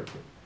interpret.